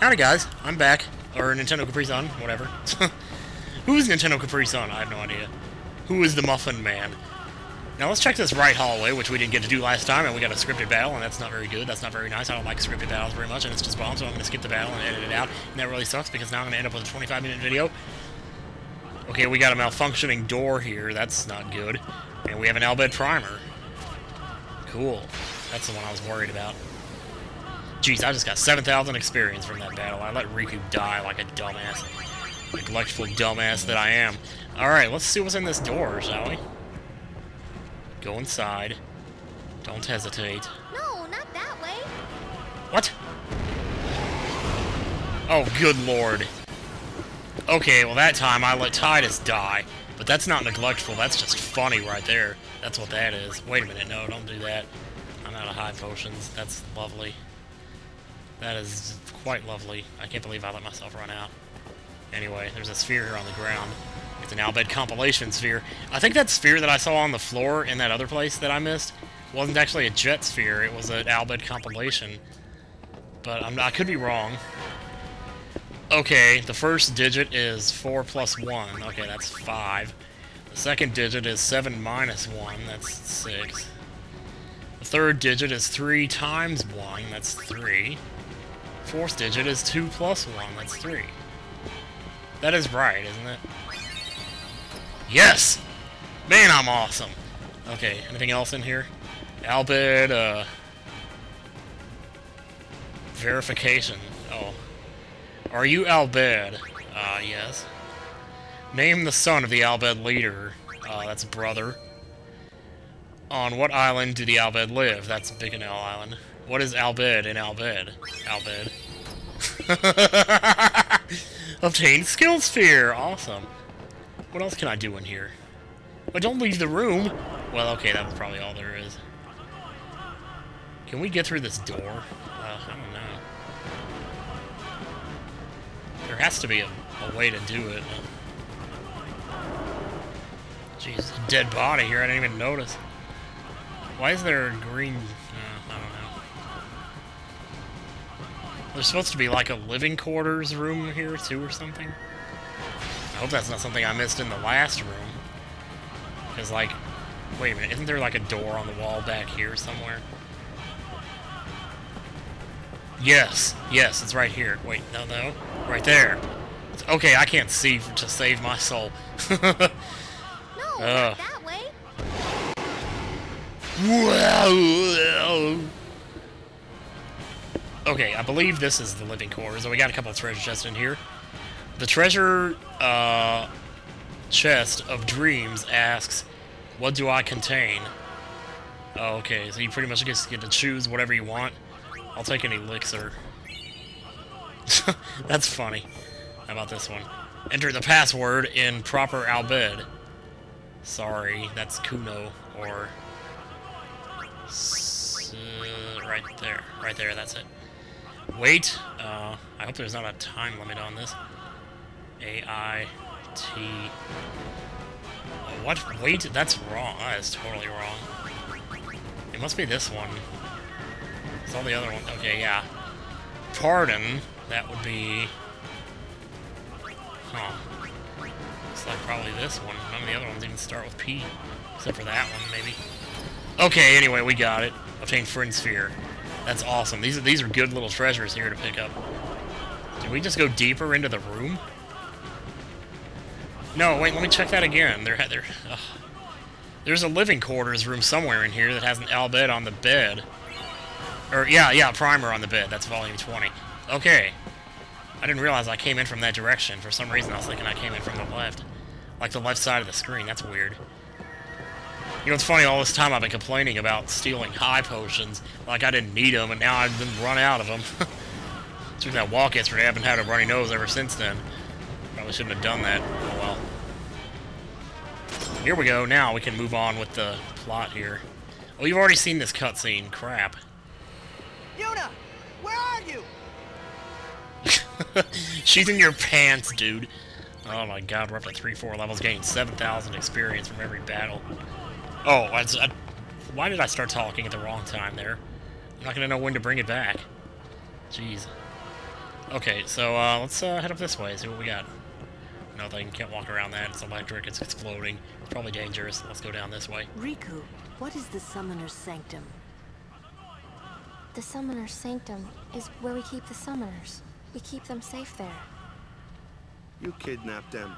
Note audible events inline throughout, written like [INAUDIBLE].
Howdy guys, I'm back. Or Nintendo Capri Sun, whatever. [LAUGHS] Who is Nintendo Capri Sun? I have no idea. Who is the Muffin Man? Now let's check this right hallway, which we didn't get to do last time, and we got a scripted battle, and that's not very good. That's not very nice. I don't like scripted battles very much, and it's just bomb, so I'm going to skip the battle and edit it out. And that really sucks, because now I'm going to end up with a 25-minute video. Okay, we got a malfunctioning door here. That's not good. And we have an Al Bhed primer. Cool. That's the one I was worried about. Jeez, I just got 7,000 experience from that battle. I let Rikku die like a dumbass. Neglectful dumbass that I am. Alright, let's see what's in this door, shall we? Go inside. Don't hesitate. No, not that way. What? Oh, good lord. Okay, well that time I let Tidus die. But that's not neglectful, that's just funny right there. That's what that is. Wait a minute, no, don't do that. I'm out of high potions. That's lovely. That is quite lovely. I can't believe I let myself run out. Anyway, there's a sphere here on the ground. It's an Al Bhed compilation sphere. I think that sphere that I saw on the floor in that other place that I missed wasn't actually a Jecht sphere. It was an Al Bhed compilation. But I'm, I could be wrong. Okay, the first digit is 4 plus 1. Okay, that's 5. The second digit is 7 minus 1. That's 6. The third digit is 3 times 1. That's 3. Fourth digit is 2 plus 1. That's 3. That is right, isn't it? Yes! Man, I'm awesome! Okay, anything else in here? Al Bhed, uh... Verification. Oh. Are you Al Bhed? Uh, yes. Name the son of the Al Bhed leader. Uh, that's brother. On what island do the Al Bhed live? That's Bikanel Island. What is Al Bhed in Al Bhed? Al Bhed. [LAUGHS] Obtain skill sphere! Awesome. What else can I do in here? But don't leave the room! Well, okay, that was probably all there is. Can we get through this door? Uh, I don't know. There has to be a, a way to do it. Jeez, a dead body here, I didn't even notice. Why is there a green... Uh, I don't know. There's supposed to be like a living quarters room here too or something. I hope that's not something I missed in the last room. Because like, wait a minute, isn't there like a door on the wall back here somewhere? Yes, yes, it's right here. Wait, no, no, right there. It's, okay, I can't see to save my soul. [LAUGHS] No, Ugh. Okay, I believe this is the living quarters. So we got a couple of treasure chests in here. The treasure uh, chest of dreams asks, "What do I contain?" Oh, okay, so you pretty much just get to choose whatever you want. I'll take an elixir. [LAUGHS] That's funny. How about this one? Enter the password in proper Al Bhed. Sorry, that's Kuno, or... Right there. Right there, that's it. Wait. Uh, I hope there's not a time limit on this. A-I-T... What? Wait, that's wrong. That is totally wrong. It must be this one. It's all the other one. Okay, yeah. Pardon. That would be... Huh. Looks like probably this one. None of the other ones even start with P. Except for that one, maybe. Okay, anyway, we got it. Obtained Friend Sphere. That's awesome. These are, these are good little treasures here to pick up. Did we just go deeper into the room? No, wait, let me check that again. There, there. There's a living quarters room somewhere in here that has an Al Bhed on the bed. Or, yeah, yeah, primer on the bed. That's volume 20. Okay. I didn't realize I came in from that direction. For some reason, I was thinking I came in from the left. Like the left side of the screen. That's weird. You know, it's funny, all this time I've been complaining about stealing high potions, like I didn't need them, and now I've been run out of them. [LAUGHS] Took that walk yesterday, I haven't had a runny nose ever since then. Probably shouldn't have done that. Oh well. Here we go, now we can move on with the plot here. Oh, you've already seen this cutscene. Crap. Yuna, where are you? [LAUGHS] She's in your pants, dude. Oh my god, we're up to 3-4 levels, gaining 7,000 experience from every battle. Oh, I, I, why did I start talking at the wrong time there? I'm not gonna know when to bring it back. Jeez. Okay, so uh, let's uh, head up this way, see what we got. Nothing, can't walk around that. It's electric, it's exploding. It's probably dangerous. Let's go down this way. Rikku, what is the Summoner's Sanctum? The Summoner's Sanctum is where we keep the Summoners. We keep them safe there. You kidnapped them.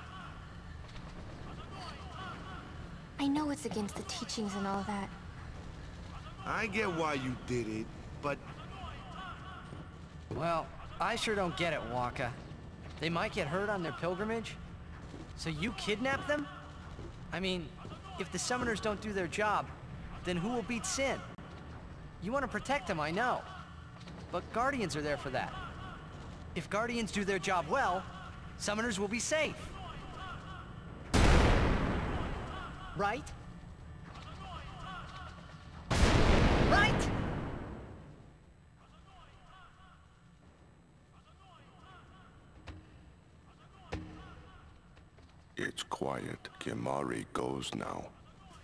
I know it's against the teachings and all that. I get why you did it, but Well, I sure don't get it, Wakka. They might get hurt on their pilgrimage. So you kidnap them? I mean, if the summoners don't do their job, then who will beat Sin? You want to protect them, I know. But Guardians are there for that. If Guardians do their job well, summoners will be safe. Right? Right? It's quiet. Kimahri goes now.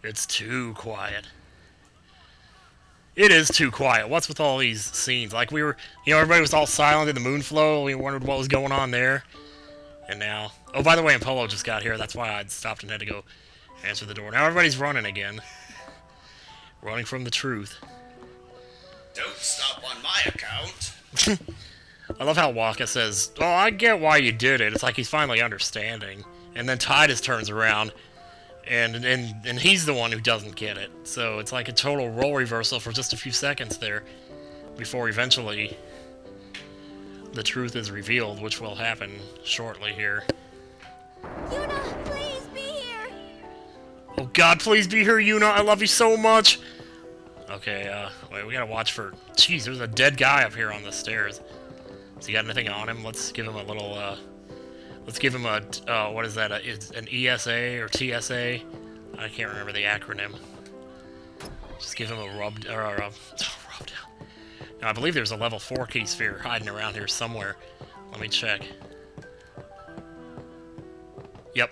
It's too quiet. It is too quiet. What's with all these scenes? Like we were, you know, everybody was all silent in the Moonflow. We wondered what was going on there. And now, oh, by the way, Polo just got here. That's why I stopped and had to go answer the door. Now everybody's running again. Running from the truth. Don't stop on my account. [LAUGHS] I love how Wakka says, "Oh, I get why you did it." It's like he's finally understanding. And then Tidus turns around, and and and he's the one who doesn't get it. So it's like a total role reversal for just a few seconds there, before eventually the truth is revealed, which will happen shortly here. God, please be here, Yuna. I love you so much. Okay, uh, wait, we gotta watch for. Jeez, there's a dead guy up here on the stairs. Has he got anything on him? Let's give him a little, uh, let's give him a, uh, what is that? A, an ESA or TSA? I can't remember the acronym. Just give him a rub, or [LAUGHS] a, rub down. Now, I believe there's a level 4 key sphere hiding around here somewhere. Let me check. Yep.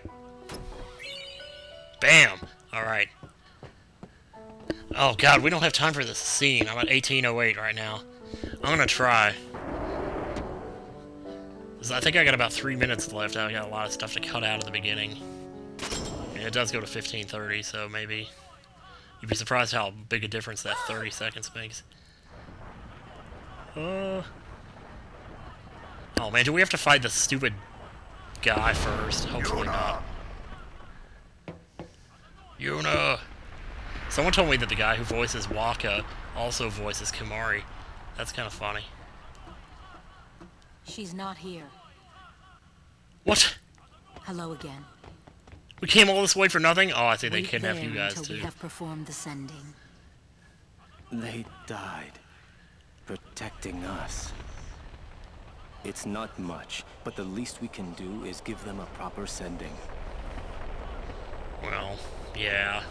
Bam! Alright. Oh god, we don't have time for this scene. I'm at 1808 right now. I'm gonna try. I think I got about three minutes left. I got a lot of stuff to cut out at the beginning. And it does go to 1530, so maybe... You'd be surprised how big a difference that 30 seconds makes. Uh... Oh man, do we have to fight the stupid guy first? Hopefully not. Yuna! Someone told me that the guy who voices Wakka also voices Kimahri. That's kind of funny. She's not here. What? Hello again. We came all this way for nothing? Oh, I see they Wait kidnapped there you guys until too. we have performed the sending. They died, protecting us. It's not much, but the least we can do is give them a proper sending. Well, yeah.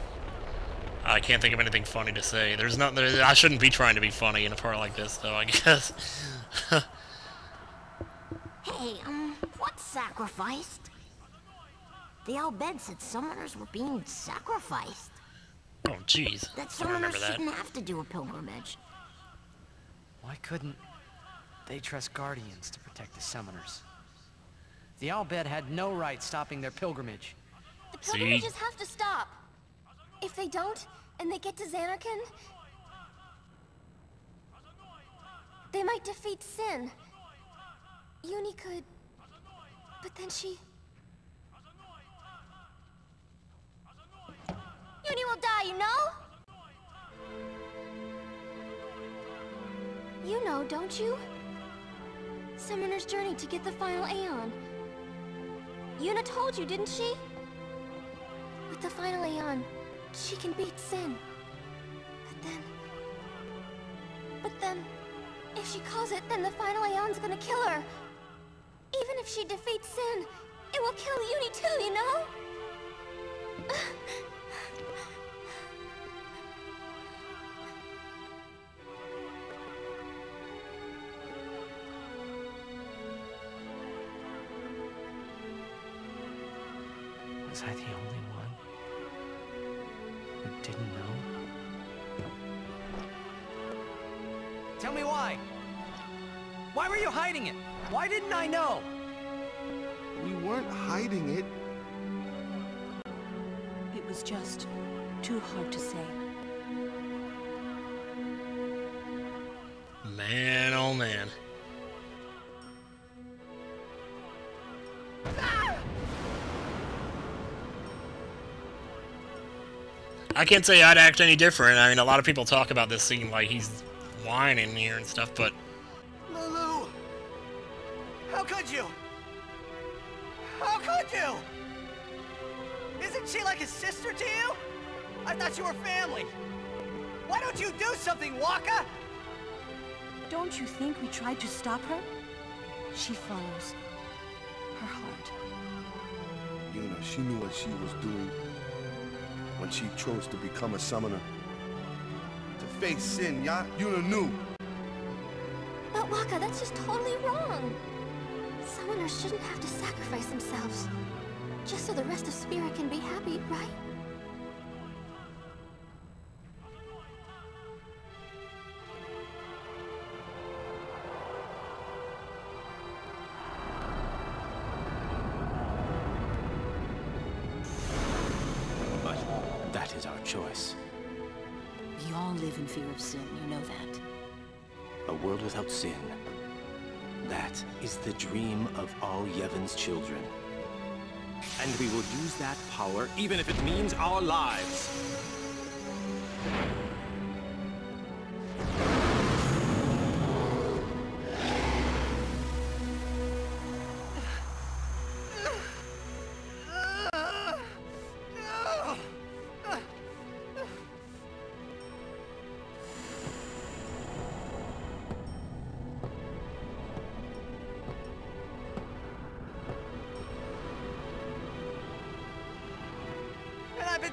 I can't think of anything funny to say. There's not. There, I shouldn't be trying to be funny in a part like this, though. I [LAUGHS] guess. Hey, um, what's sacrificed? The Al Bhed said summoners were being sacrificed. oh, jeez. That I summoners that. shouldn't have to do a pilgrimage. Why couldn't they trust Guardians to protect the summoners? The Al Bhed had no right stopping their pilgrimage. The pilgrimages have to stop. If they don't, and they get to Zanarkand, they might defeat Sin. Uni could, but then she. Uni will die, you know? You know, don't you? Summoner's journey to get the final Aeon. Yuna told you, didn't she? The final Aeon, she can beat Sin. But then... But then... If she calls it, then the final Aeon's gonna kill her. Even if she defeats Sin, it will kill Uni too, you know? Was I the only Tell me why. Why were you hiding it? Why didn't I know? We weren't hiding it. It was just too hard to say. Man, oh man. I can't say I'd act any different. I mean, a lot of people talk about this scene like he's whining here and stuff, but Lulu! How could you? How could you? Isn't she like a sister to you? I thought you were family. Why don't you do something, Wakka? Don't you think we tried to stop her? She follows her heart. Yuna, she knew what she was doing when she chose to become a summoner. To face sin, yeah? Yuna knew. But Wakka, that's just totally wrong. Summoners shouldn't have to sacrifice themselves. Just so the rest of Spira can be happy, right? But that is our choice. All live in fear of sin, you know that. A world without sin. That is the dream of all Yevon's children. And we will use that power even if it means our lives.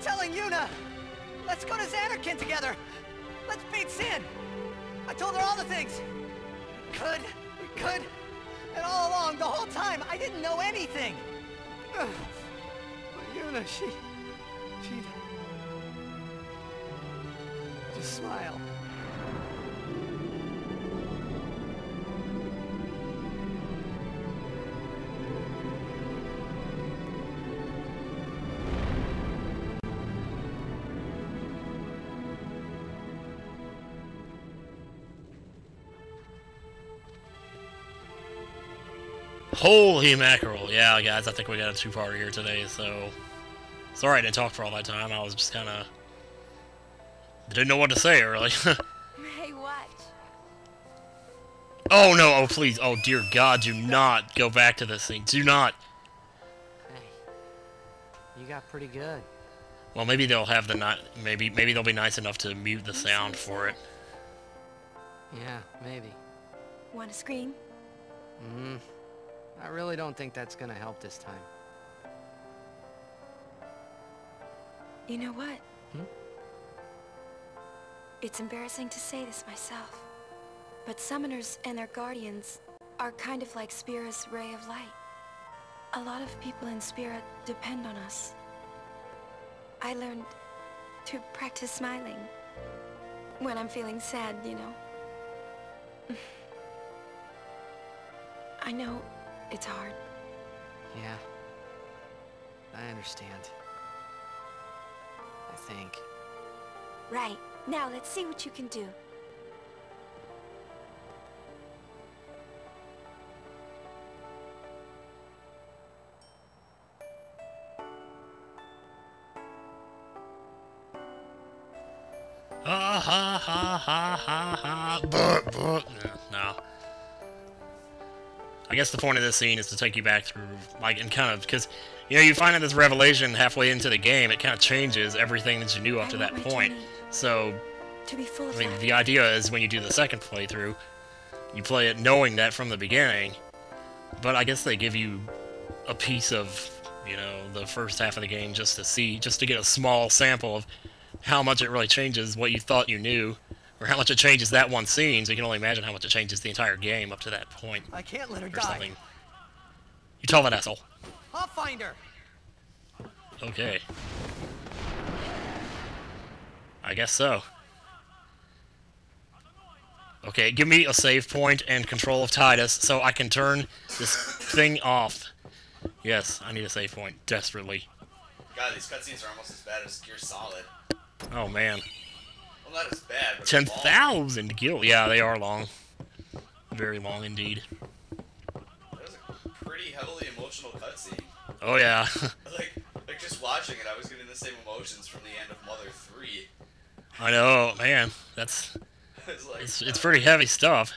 Telling Yuna! Let's go to Zanarkand together! Let's beat Sin! I told her all the things! We could, we could, and all along, the whole time, I didn't know anything! But Yuna, she... she'd... just smile. Holy mackerel. Yeah, guys, I think we got a two-parter here today, so... Sorry I didn't talk for all that time. I was just kind of... Didn't know what to say, really. [LAUGHS] Hey, watch. oh, no. Oh, please. Oh, dear God. Do not go back to this scene. Do not. Hey, you got pretty good. Well, maybe they'll have the ni maybe maybe they'll be nice enough to mute the sound for it. Yeah, maybe. Want to scream? Mm, I really don't think that's gonna help this time. You know what? Hmm? It's embarrassing to say this myself, but summoners and their guardians are kind of like Spira's ray of light. A lot of people in Spira depend on us. I learned to practice smiling when I'm feeling sad, you know. [LAUGHS] I know it's hard. Yeah. I understand. I think. Right. Now let's see what you can do. Ha ha ha ha ha ha. Guess the point of this scene is to take you back through, like, and kind of, because, you know, you find out this revelation halfway into the game, it kind of changes everything that you knew up to that point. So, To be full I mean, the idea is when you do the second playthrough, you play it knowing that from the beginning, but I guess they give you a piece of, you know, the first half of the game just to see, just to get a small sample of how much it really changes what you thought you knew, or how much it changes that one scene, so you can only imagine how much it changes the entire game up to that point, I can't let her or die. something. You tell that asshole. I'll find her. Okay. I guess so. Okay, give me a save point and control of Tidus so I can turn this thing off. Yes, I need a save point desperately. God, these cutscenes are almost as bad as Gear Solid. Oh man, Well, not as bad, but ten they're long. thousand gil. Yeah, they are long. Very long indeed. That was a pretty heavily emotional cutscene. Oh yeah. [LAUGHS] [LAUGHS] Like, like just watching it, I was getting the same emotions from the end of Mother 3. I know, man. That's [LAUGHS] It's like, it's, it's pretty heavy stuff.